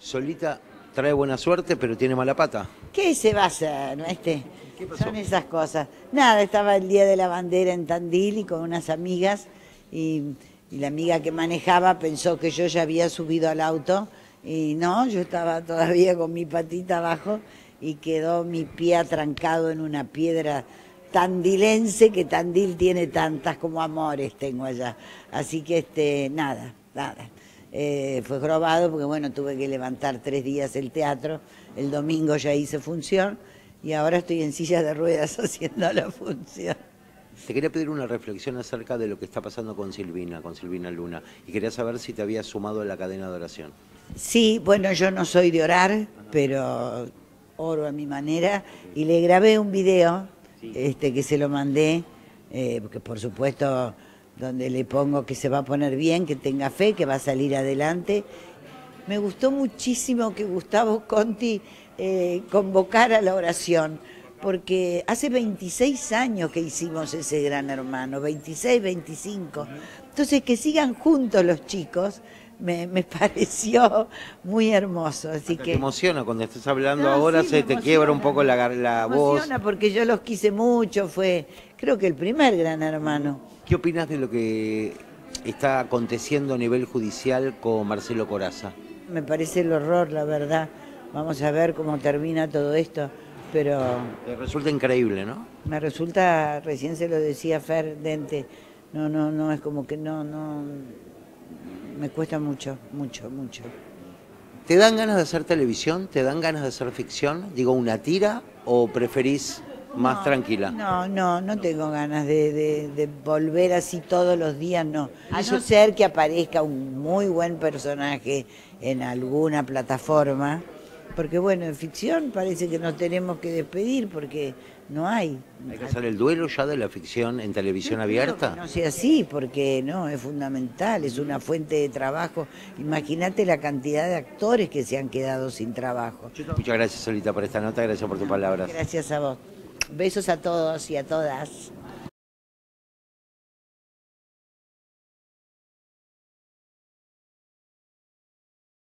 Solita trae buena suerte, pero tiene mala pata. ¿Qué se va a hacer, no este? Son esas cosas. Nada, estaba el día de la bandera en Tandil y con unas amigas y, y la amiga que manejaba pensó que yo ya había subido al auto y no, yo estaba todavía con mi patita abajo y quedó mi pie atrancado en una piedra tandilense que Tandil tiene tantas como amores tengo allá. Así que este, nada, nada. Eh, fue grabado porque bueno, tuve que levantar tres días el teatro, el domingo ya hice función y ahora estoy en silla de ruedas haciendo la función. Te quería pedir una reflexión acerca de lo que está pasando con Silvina, con Silvina Luna, y quería saber si te habías sumado a la cadena de oración. Sí, bueno, yo no soy de orar, pero oro a mi manera y le grabé un video este, que se lo mandé, eh, porque por supuesto donde le pongo que se va a poner bien, que tenga fe, que va a salir adelante. Me gustó muchísimo que Gustavo Conti eh, convocara la oración, porque hace 26 años que hicimos ese gran hermano, 26, 25. Entonces, que sigan juntos los chicos, me, me pareció muy hermoso. Así Te que emociona cuando estás hablando No, ahora, sí, se me te quiebra un poco la, la me voz. emociona porque yo los quise mucho, fue creo que el primer gran hermano. ¿Qué opinas de lo que está aconteciendo a nivel judicial con Marcelo Coraza? Me parece el horror, la verdad. Vamos a ver cómo termina todo esto, pero Te resulta increíble, ¿no? me resulta, recién se lo decía Fer Dente, no, no, no, es como que no, no, me cuesta mucho, mucho, mucho. ¿Te dan ganas de hacer televisión? ¿Te dan ganas de hacer ficción? Digo, una tira o preferís más No, tranquila? No, no, no tengo ganas de, de- de volver así todos los días, no. A no ser que aparezca un muy buen personaje en alguna plataforma, porque bueno, en ficción parece que nos tenemos que despedir porque no hay. ¿Hay que hacer el duelo ya de la ficción en televisión abierta? No sea así, porque no, es fundamental, es una fuente de trabajo. Imagínate la cantidad de actores que se han quedado sin trabajo. Muchas gracias, Solita, por esta nota. Gracias por tus palabras. Gracias a vos. Besos a todos y a todas.